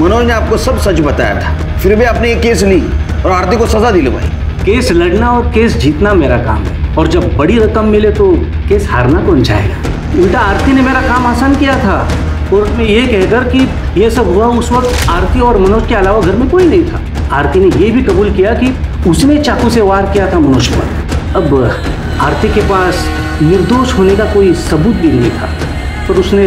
Speaker 1: मनोज ने आपको सब सच बताया था। फिर भी आपने ये केस ली और आरती को सजा दिलवाई
Speaker 19: केस लड़ना और केस जीतना मेरा काम है। और जब बड़ी रकम मिले तो केस हारना कौन चाहेगा? उल्टा आरती ने मेरा काम आसान किया था। कोर्ट में ये कहकर कि ये सब हुआ उस वक्त आरती और मनोज के अलावा घर में कोई नहीं था। आरती ने ये भी कबूल किया कि उसने चाकू से वार किया था मनोज पर। अब आरती के पास निर्दोष होने का कोई सबूत भी नहीं था। पर उसने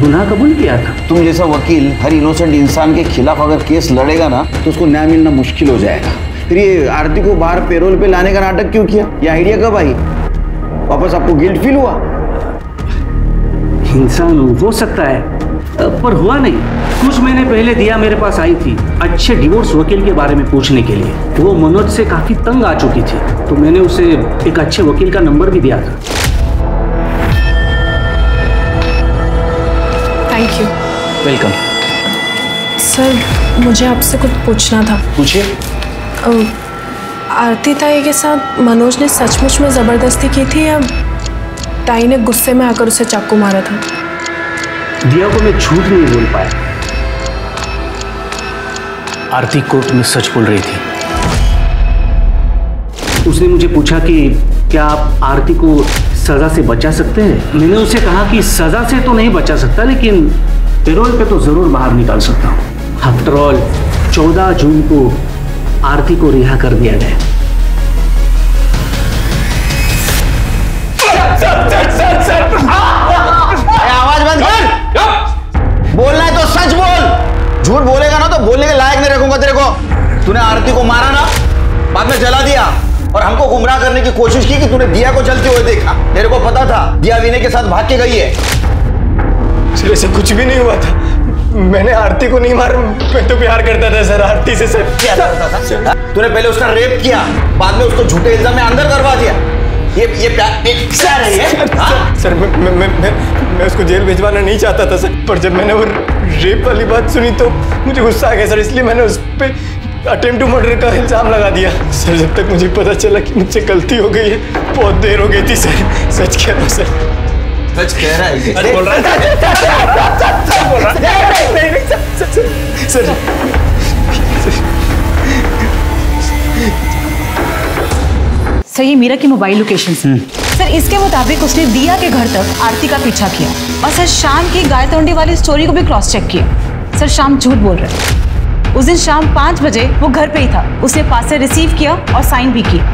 Speaker 19: गुनाह कबूल किया था।
Speaker 1: तुम जैसा वकील हर इनोसेंट इंसान के खिलाफ अगर केस लड़ेगा ना तो उसको न्याय मिलना मुश्किल हो जाएगा। फिर ये आरती को बाहर पेरोल पे लाने का नाटक क्यों किया? ये आइडिया कब आई? वापस आपको गिल्ट फील हुआ?
Speaker 19: इंसान हो सकता है पर हुआ नहीं। कुछ महीने पहले दिया मेरे पास आई थी अच्छे डिवोर्स वकील के बारे में पूछने के लिए। वो मनोज से काफ़ी तंग आ चुकी थी तो मैंने उसे एक अच्छे वकील का नंबर भी दिया था।
Speaker 4: थैंक यू
Speaker 5: वेलकम
Speaker 4: सर मुझे आपसे कुछ पूछना था।
Speaker 7: पूछिए।
Speaker 4: आरती ताई के साथ मनोज ने सचमुच में ज़बरदस्ती की थी या ताई ने गुस्से में आकर उसे चाकू मारा था?
Speaker 19: दिया को मैं झूठ नहीं बोल पाया। आरती कोर्ट में सच बोल रही थी। उसने मुझे पूछा कि क्या आप आरती को सजा से बचा सकते हैं? मैंने उसे कहा कि सजा से तो नहीं बचा सकता लेकिन पेरोल पे तो ज़रूर बाहर निकाल सकता हूँ। आफ्टर ऑल चौदह जून को आरती को रिहा कर दिया गया।
Speaker 1: अरे आवाज़ बंद कर। बोलना है तो सच बोल। झूठ बोलेगा ना तो बोलने के लायक नहीं रखूँगा तेरे को। तूने आरती को मारा ना बाद में जला दिया। और हमको गुमराह करने की कोशिश की कि तूने दिया को जलते हुए देखा। तेरे को पता था दिया विनय के साथ भाग के गई है।
Speaker 8: सर ऐसा कुछ भी नहीं हुआ था। मैंने आरती को नहीं मारा मैं तो प्यार करता था सर आरती से सर।
Speaker 1: क्या करता था? तूने पहले उसका रेप किया बाद में उसको झूठे इल्ज़ाम में अंदर करवा दिया। ये ये प्यार ये प्यार है हाँ?
Speaker 8: सर मैं मैं मैं मैं, मैं उसको जेल भिजवाना नहीं चाहता था सर पर जब मैंने वो रेप वाली बात सुनी तो मुझे गुस्सा आ गया सर इसलिए मैंने उस पर अटेम्प्ट टू मर्डर का इल्ज़ाम लगा दिया। सर जब तक मुझे पता चला कि मुझसे गलती हो गई है बहुत देर हो गई थी सर सच कह रहा हूँ सर।
Speaker 1: सच कह रहा है
Speaker 8: सच बोल रहा है। सच बोल रहा है। नहीं नहीं सर सर
Speaker 12: ये मीरा की मोबाइल लोकेशन है सर इसके मुताबिक उसने दिया के घर तक आरती का पीछा किया और सर शाम की गाय तोंडी वाली स्टोरी को भी क्रॉस चेक किया। सर शाम झूठ बोल रहे है। उस दिन शाम पाँच बजे वो घर पे ही था। उसने पार्सल रिसीव किया और साइन भी किया।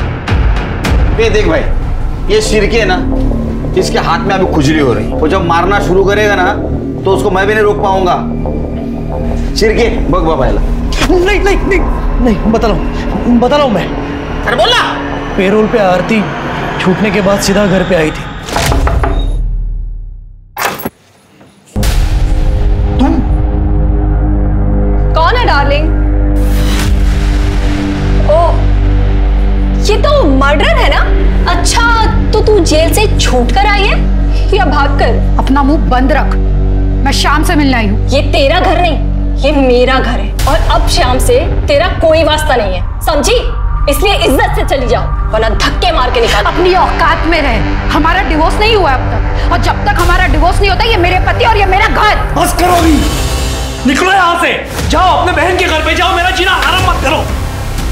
Speaker 1: ये देख भाई ये सिरके ना इसके हाथ में अभी खुजली हो रही वो जब मारना शुरू करेगा ना तो उसको मैं भी नहीं रोक पाऊँगा। चिरके बग बाबाला
Speaker 2: नहीं नहीं नहीं नहीं बता रहा हूँ बता रहा हूँ मैं।
Speaker 1: अरे बोला
Speaker 2: पेरोल पे आरती छूटने के बाद सीधा घर पे आई थी।
Speaker 3: अपना मुँह बंद रख। मैं शाम से मिलने आई हूँ।
Speaker 9: ये तेरा घर नहीं ये मेरा घर है। और अब शाम से तेरा कोई वास्ता नहीं है। समझी? इसलिए इज़्ज़त से चली जाओ वरना धक्के मार के निकाल।
Speaker 3: अपनी औकात में रहे। हमारा डिवोर्स नहीं हुआ अब तक। और जब तक हमारा डिवोर्स नहीं होता ये मेरे पति और ये मेरा घर।
Speaker 19: बस करो अभी। निकलो यहाँ से। जाओ अपने बहन के घर पे जाओ। मेरा जीना आराम मत करो।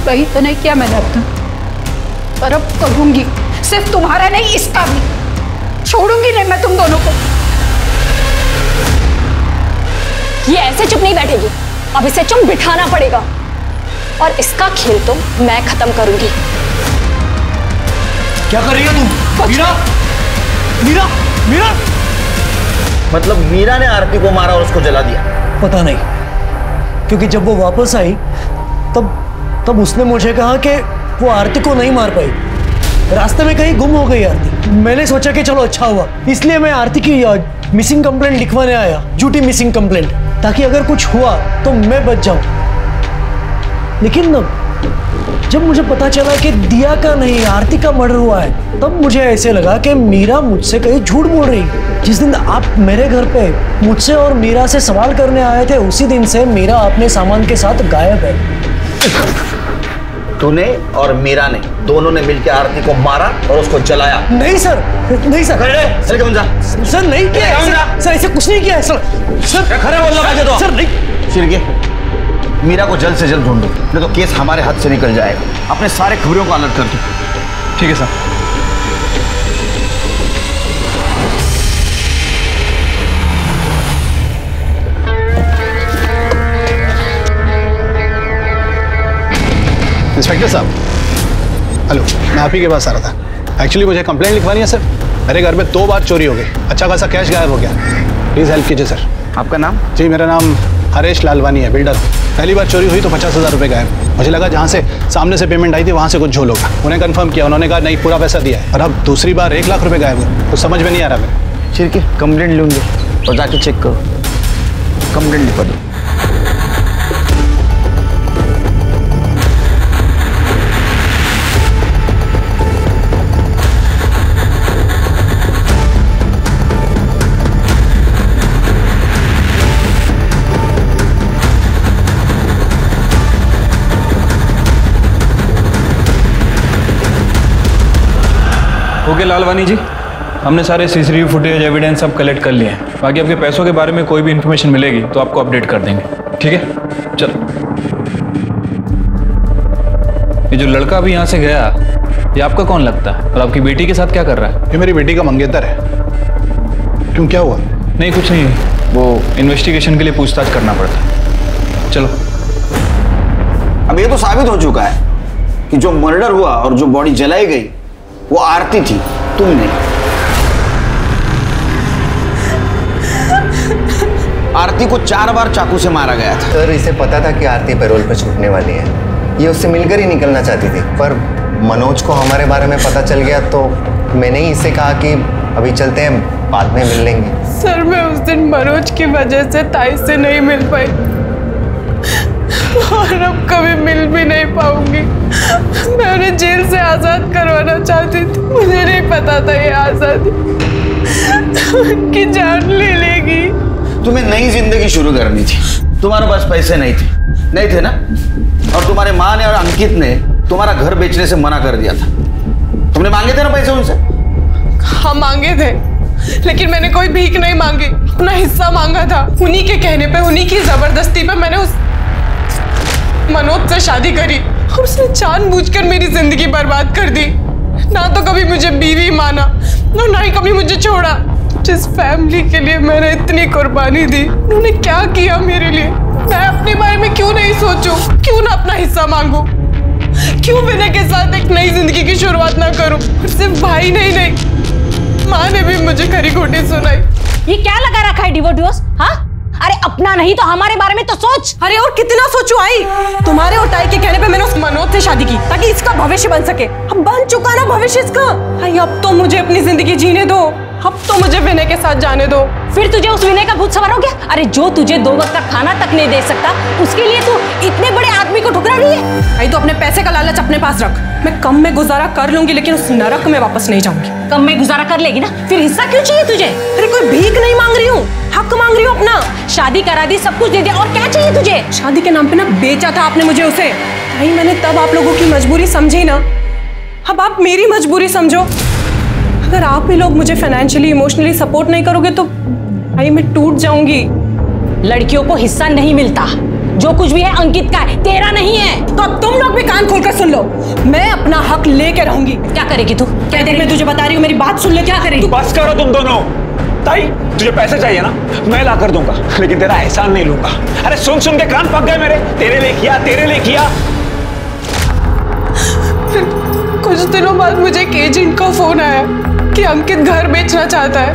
Speaker 3: वही तो नहीं किया मैंने अब तक। पर अब करूँगी। सिर्फ़ तुम्हारा नहीं इसका भी। छोड़ूँगी नहीं मैं तुम दोनों को।
Speaker 9: ये ऐसे चुप नहीं बैठेगी। अब इसे चुप बिठाना पड़ेगा। और इसका खेल तो मैं खत्म करूँगी।
Speaker 2: क्या कर रही है तू मीरा? मीरा? मीरा?
Speaker 1: मतलब मीरा ने आरती को मारा और उसको जला दिया।
Speaker 2: पता नहीं। क्योंकि जब वो वापस आई तब तब उसने मुझे कहा कि वो आरती को नहीं मार पाई। रास्ते में कहीं गुम हो गई आरती। मैंने सोचा कि चलो अच्छा हुआ। इसलिए मैं आरती की मिसिंग कंप्लेंट लिखवाने आया। झूठी मिसिंग कंप्लेंट ताकि अगर कुछ हुआ तो मैं बच जाऊँ। लेकिन जब मुझे पता चला कि दिया का नहीं, आरती का मर्डर हुआ है, तब मुझे ऐसे लगा कि मीरा मुझसे कहीं झूठ बोल रही जिस दिन आप मेरे घर पे मुझसे और मीरा से सवाल करने आए थे, उसी दिन से मीरा अपने सामान के साथ गायब है।
Speaker 1: तूने और मीरा ने दोनों ने मिलकर आरती को मारा और उसको जलाया।
Speaker 2: नहीं सर। नहीं सर।
Speaker 1: सर कौन जा
Speaker 2: सर नहीं किया सर, सर ऐसे कुछ नहीं किया सर। सर
Speaker 1: खड़े बोल तो?
Speaker 2: सर नहीं।
Speaker 1: सिरके मीरा को जल्द से जल्द ढूंढो नहीं तो केस हमारे हाथ से निकल जाएगा। अपने सारे खबरों को अलर्ट कर दो।
Speaker 7: ठीक है सर।
Speaker 20: इंस्पेक्टर साहब। हेलो मैं आप ही के पास आ रहा था। एक्चुअली मुझे कंप्लेंट लिखवानी है सर। मेरे घर में दो बार चोरी हो गई। अच्छा खासा कैश गायब हो गया। प्लीज़ हेल्प कीजिए सर।
Speaker 1: आपका नाम?
Speaker 20: जी मेरा नाम हरेश लालवानी है बिल्डर। पहली बार चोरी हुई तो पचास हज़ार रुपये गायब। मुझे लगा जहाँ से सामने से पेमेंट आई थी वहाँ से कुछ झोल होगा। उन्हें कंफर्म किया उन्होंने कहा नहीं पूरा पैसा दिया है। और अब दूसरी बार एक लाख रुपये गायब हुए। तो समझ में नहीं आ रहा मेरे।
Speaker 1: ठीक है कंप्लेंट लूँगी और जाके चेक करो। कंप्लेंट लिखवा दो।
Speaker 7: ओके लालवानी जी हमने सारे सीसीटीवी फुटेज एविडेंस सब कलेक्ट कर लिए हैं। बाकी आपके पैसों के बारे में कोई भी इन्फॉर्मेशन मिलेगी तो आपको अपडेट कर देंगे। ठीक है? चलो। ये जो लड़का अभी यहाँ से गया ये आपका कौन लगता है? और आपकी बेटी के साथ क्या कर रहा है?
Speaker 20: ये मेरी बेटी का मंगेतर है। क्यों क्या हुआ?
Speaker 7: नहीं कुछ नहीं। वो इन्वेस्टिगेशन के लिए पूछताछ करना पड़ता है। चलो।
Speaker 1: अब ये तो साबित हो चुका है कि जो मर्डर हुआ और जो बॉडी जलाई गई वो आरती थी तुम नहीं। आरती को चार बार चाकू से मारा गया था।
Speaker 17: सर इसे पता था कि आरती पैरोल पर छूटने वाली है। ये उससे मिलकर ही निकलना चाहती थी पर मनोज को हमारे बारे में पता चल गया तो मैंने ही इससे कहा कि अभी चलते हैं बाद में मिल लेंगे।
Speaker 4: सर मैं उस दिन मनोज की वजह से ताई से नहीं मिल पाई। और अब कभी मिल भी नहीं पाऊँगी। मैंने मुझे जेल से आज़ाद करवाना चाहती थी मुझे नहीं पता था ये आज़ादी कि जान ले लेगी।
Speaker 1: तुम्हें नई ज़िंदगी शुरू करनी थी। तुम्हारे पास पैसे नहीं थे। नहीं थे ना? और तुम्हारे माँ ने और अंकित ने तुम्हारा घर बेचने से मना कर दिया था। तुमने मांगे थे ना पैसे उनसे?
Speaker 4: हाँ मांगे थे। लेकिन मैंने कोई भीख नहीं मांगी अपना हिस्सा मांगा था। उन्हीं के कहने पे उन्हीं की ज़बरदस्ती पे मैंने उस मनोज से शादी करी और उसने जानबूझकर मेरी ज़िंदगी बर्बाद कर दी। ना तो कभी मुझे बीवी माना और ना ही कभी मुझे छोड़ा। जिस फैमिली के लिए मैंने इतनी कुर्बानी दी, उन्होंने क्या किया मेरे लिए? मैं अपने बारे में क्यों नहीं सोचूं? क्यों ना अपना हिस्सा मांगू? क्यों विनय के साथ एक नई ज़िंदगी की शुरुआत ना करूँ? सिर्फ़ भाई नहीं नहीं। माँ ने भी मुझे खरी खोटी सुनाई।
Speaker 9: ये क्या लगा रखा है डिवोर्स हाँ? अरे अपना नहीं तो हमारे बारे में तो सोच।
Speaker 4: अरे और कितना सोचू आई? तुम्हारे और ताई के कहने पे मैंने उस मनोज से शादी की ताकि इसका भविष्य बन सके। अब बन चुका ना भविष्य इसका। आई अब तो मुझे अपनी ज़िंदगी जीने दो। अब तो मुझे विनय के साथ जाने दो।
Speaker 9: फिर तुझे उस विनय का भूत सवार हो गया? अरे जो तुझे दो वक्त का खाना तक नहीं दे सकता उसके लिए तू इतने बड़े आदमी को ठुकरा रही है।
Speaker 4: आई तो अपने पैसे का लालच अपने पास रख। मैं कम में गुजारा कर लूँगी लेकिन उस नरक में वापस नहीं जाऊँगी।
Speaker 9: कम में गुजारा कर लेगी ना? फिर हिस्सा क्यों चाहिए तुझे?
Speaker 4: अरे कोई भीख नहीं मांग रही हूँ। हक मांग रही हूँ अपना।
Speaker 9: शादी करा दी सब कुछ दे दिया। और क्या चाहिए तुझे?
Speaker 4: शादी के नाम पे ना बेचा था आपने मुझे उसे। भाई मैंने तब आप लोगों की मजबूरी समझी ना। अब आप मेरी मजबूरी समझो। अगर आप ही लोग मुझे फाइनेंशियली इमोशनली सपोर्ट नहीं करोगे तो भाई मैं टूट जाऊँगी।
Speaker 9: लड़कियों को हिस्सा नहीं मिलता। जो कुछ भी है अंकित का है। तेरा नहीं है।
Speaker 4: तो अब तुम लोग भी कान खोलकर सुन लो। मैं अपना हक लेके रहूँगी।
Speaker 9: क्या करेगी तू?
Speaker 4: क्या देख मैं तुझे बता रही हूँ मेरी बात सुन ले क्या करेगी?
Speaker 10: बस करो तुम दोनों। ताई, तुझे पैसे चाहिए ना, मैं ला कर दूँगा, लेकिन तेरा एहसान नहीं लूँगा। अरे, सुन सुन के कान पक गए मेरे। तेरे लिए किया, तेरे लिए किया।
Speaker 4: कुछ दिनों बाद मुझे एक एजेंट का फ़ोन आया कि अंकित घर बेचना चाहता है।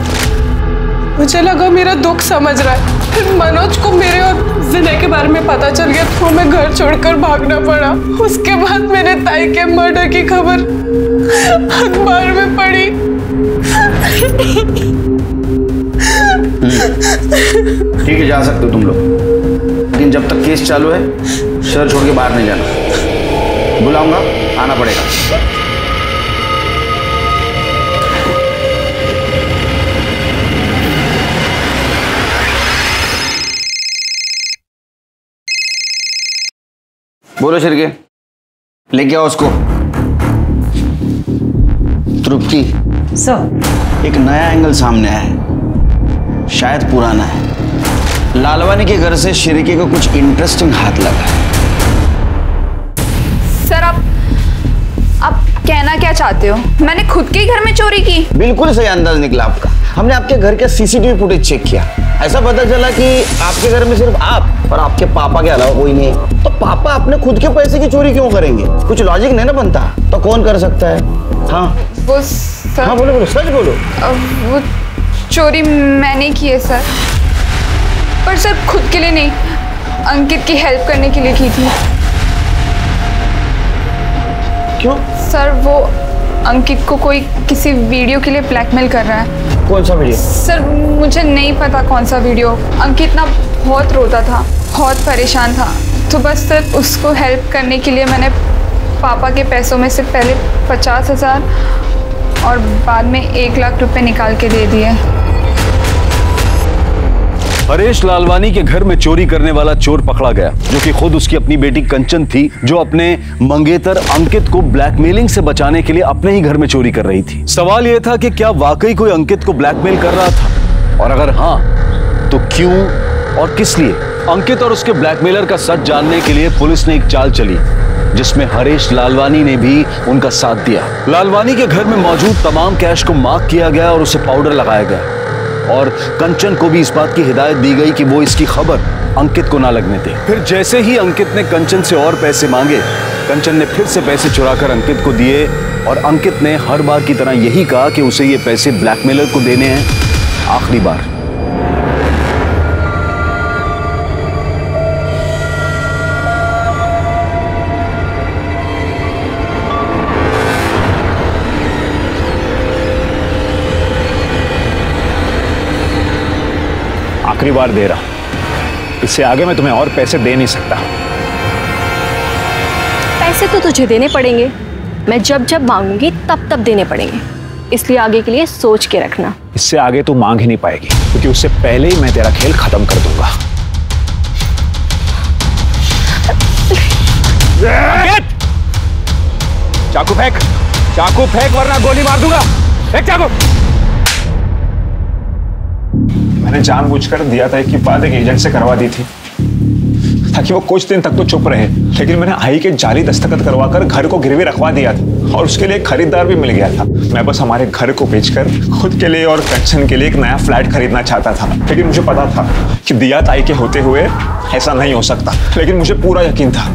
Speaker 4: मुझे लगा मेरा दुख समझ रहा है। फिर मनोज को मेरे और विनय के बारे में पता चल गया तो मैं घर छोड़कर भागना पड़ा। उसके बाद मैंने ताई के मर्डर की खबर अखबार में पढ़ी।
Speaker 1: ठीक है जा सकते हो तुम लोग। लेकिन जब तक केस चालू है शहर छोड़ के बाहर नहीं जाना। बुलाऊँगा आना पड़ेगा। बोलो शिरके लेके आओ उसको। तृप्ति
Speaker 12: सर।
Speaker 1: एक नया एंगल सामने आया है। शायद पुराना है। लालवानी के घर से शिरके को कुछ इंटरेस्टिंग हाथ लगा। है
Speaker 3: सर आप आप कहना क्या चाहते हो? मैंने खुद के घर में चोरी की।
Speaker 1: बिल्कुल सही अंदाज निकला आपका। हमने आपके घर के सीसीटीवी फुटेज चेक किया। ऐसा पता चला कि आपके घर में सिर्फ़ आप और आपके पापा के अलावा कोई नहीं। तो पापा अपने खुद के पैसे की चोरी क्यों करेंगे? कुछ लॉजिक नहीं ना बनता? तो कौन कर सकता है? हाँ।
Speaker 3: वो सर
Speaker 1: हाँ बोलो बोलो सच बोलो।
Speaker 3: वो चोरी मैंने की है सर। पर सर खुद के लिए नहीं अंकित की हेल्प करने के लिए की थी।
Speaker 1: क्यों?
Speaker 3: सर वो अंकित को कोई किसी वीडियो के लिए ब्लैकमेल कर रहा है।
Speaker 1: कौन सा वीडियो
Speaker 3: सर मुझे नहीं पता कौन सा वीडियो अंकित ना बहुत रोता था बहुत परेशान था। तो बस सिर्फ़ उसको हेल्प करने के लिए मैंने पापा के पैसों में से पहले पचास हज़ार और बाद में एक लाख रुपए निकाल के दे दिए।
Speaker 15: हरेश लालवानी के घर में चोरी करने वाला चोर पकड़ा गया, जो कि खुद उसकी अपनी बेटी कंचन थी, जो अपने मंगेतर अंकित को ब्लैकमेलिंग से बचाने के लिए अपने ही घर में चोरी कर रही थी। सवाल यह था कि क्या वाकई कोई अंकित को ब्लैकमेल कर रहा था? और अगर हाँ तो क्यों और किस लिए? अंकित और उसके ब्लैकमेलर का सच जानने के लिए पुलिस ने एक चाल चली, जिसमें हरेश लालवानी ने भी उनका साथ दिया। लालवानी के घर में मौजूद तमाम कैश को मार्क किया गया और उसे पाउडर लगाया गया। और कंचन को भी इस बात की हिदायत दी गई कि वो इसकी खबर अंकित को ना लगने दे। फिर जैसे ही अंकित ने कंचन से और पैसे मांगे, कंचन ने फिर से पैसे चुराकर अंकित को दिए और अंकित ने हर बार की तरह यही कहा कि उसे ये पैसे ब्लैकमेलर को देने हैं। आखिरी बार।
Speaker 10: आखिरी बार दे रहा इससे आगे मैं तुम्हें और पैसे दे नहीं सकता।
Speaker 9: पैसे तो तुझे देने पड़ेंगे। मैं जब जब मांगूँगी तब तब देने पड़ेंगे। इसलिए आगे के लिए सोच के रखना।
Speaker 10: इससे आगे तू मांग ही नहीं पाएगी क्योंकि उससे पहले ही मैं तेरा खेल खत्म कर दूँगा। चाकू फेंक चाकू फेंक वरना गोली मार दूँगा। फेंक चाकू! मैंने जानबूझकर दिया था कि बात एक एजेंट से करवा दी थी। ताकि वो कुछ दिन तक तो चुप रहे, लेकिन मैंने आई के जाली दस्तखत करवाकर घर को गिरवी रखवा दिया था और उसके लिए खरीदार भी मिल गया था। मैं बस हमारे घर को बेचकर खुद के लिए और पेंशन के लिए एक नया फ्लैट खरीदना चाहता था। लेकिन मुझे पता था कि दिया ताई के होते हुए ऐसा नहीं हो सकता। लेकिन मुझे पूरा यकीन था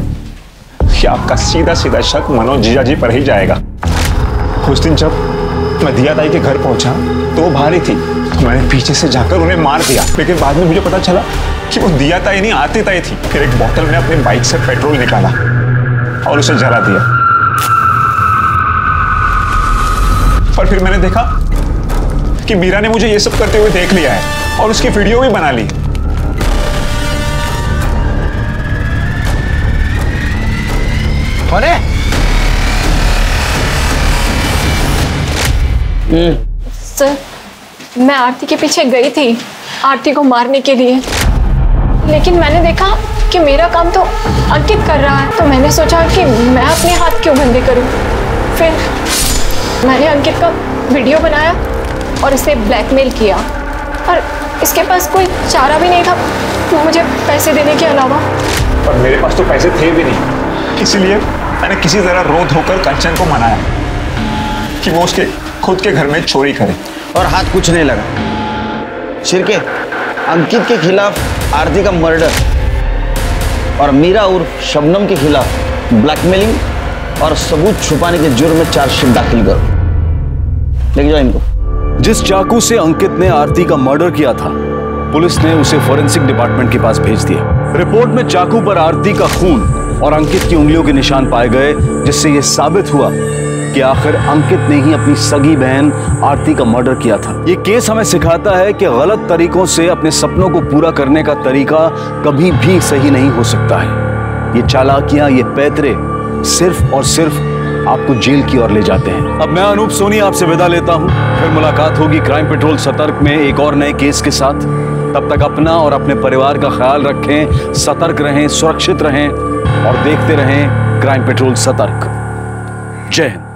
Speaker 10: कि आपका सीधा सीधा शक मनोज जीजा जी पर ही जाएगा। उस दिन जब मैं दिया ताई के घर पहुँचा तो वो भारी थी। मैंने पीछे से जाकर उन्हें मार दिया लेकिन बाद में मुझे पता चला कि वो दिया ताई नहीं आती ताई थी। फिर एक बोतल में अपनी बाइक से पेट्रोल निकाला और उसे जला दिया। और फिर मैंने देखा कि मीरा ने मुझे ये सब करते हुए देख लिया है और उसकी वीडियो भी बना ली।
Speaker 1: कौन है?
Speaker 18: सर मैं आरती के पीछे गई थी, आरती को मारने के लिए। लेकिन मैंने देखा कि मेरा काम तो अंकित कर रहा है तो मैंने सोचा कि मैं अपने हाथ क्यों गंदे करूँ? फिर मैंने अंकित का वीडियो बनाया और इसे ब्लैकमेल किया। और इसके पास कोई चारा भी नहीं था, मुझे पैसे देने के अलावा।
Speaker 10: पर मेरे पास तो पैसे थे भी नहीं। इसलिए मैंने किसी तरह रो धोकर कंचन को मनाया कि वो उसके खुद के घर में चोरी करे।
Speaker 1: और हाथ कुछ नहीं लगा। शिरके, अंकित के खिलाफ आरती का मर्डर और मीरा उर्फ़ शबनम के खिलाफ ब्लैकमेलिंग और सबूत छुपाने के जुर्म में चार्जशीट दाखिल करो। लेके जाओ इनको।
Speaker 15: जिस चाकू से अंकित ने आरती का मर्डर किया था, पुलिस ने उसे फोरेंसिक डिपार्टमेंट के पास भेज दिया। रिपोर्ट में चाकू पर आरती का खून और अंकित की उंगलियों के निशान पाए गए, जिससे यह साबित हुआ कि आखिर अंकित ने ही अपनी सगी बहन आरती का मर्डर किया था। ये केस हमें सिखाता है कि गलत तरीकों से अपने सपनों को पूरा करने का तरीका कभी भी सही नहीं हो सकता है। ये चालाकियाँ, ये पैतरे सिर्फ़ और सिर्फ़ आपको जेल की ओर ले जाते हैं। अब मैं अनूप सोनी आपसे विदा लेता हूँ। फिर मुलाकात होगी क्राइम पेट्रोल सतर्क में एक और नए केस के साथ। तब तक अपना और अपने परिवार का ख्याल रखें, सतर्क रहें, सुरक्षित रहें और देखते रहें क्राइम पेट्रोल सतर्क। जय हिंद।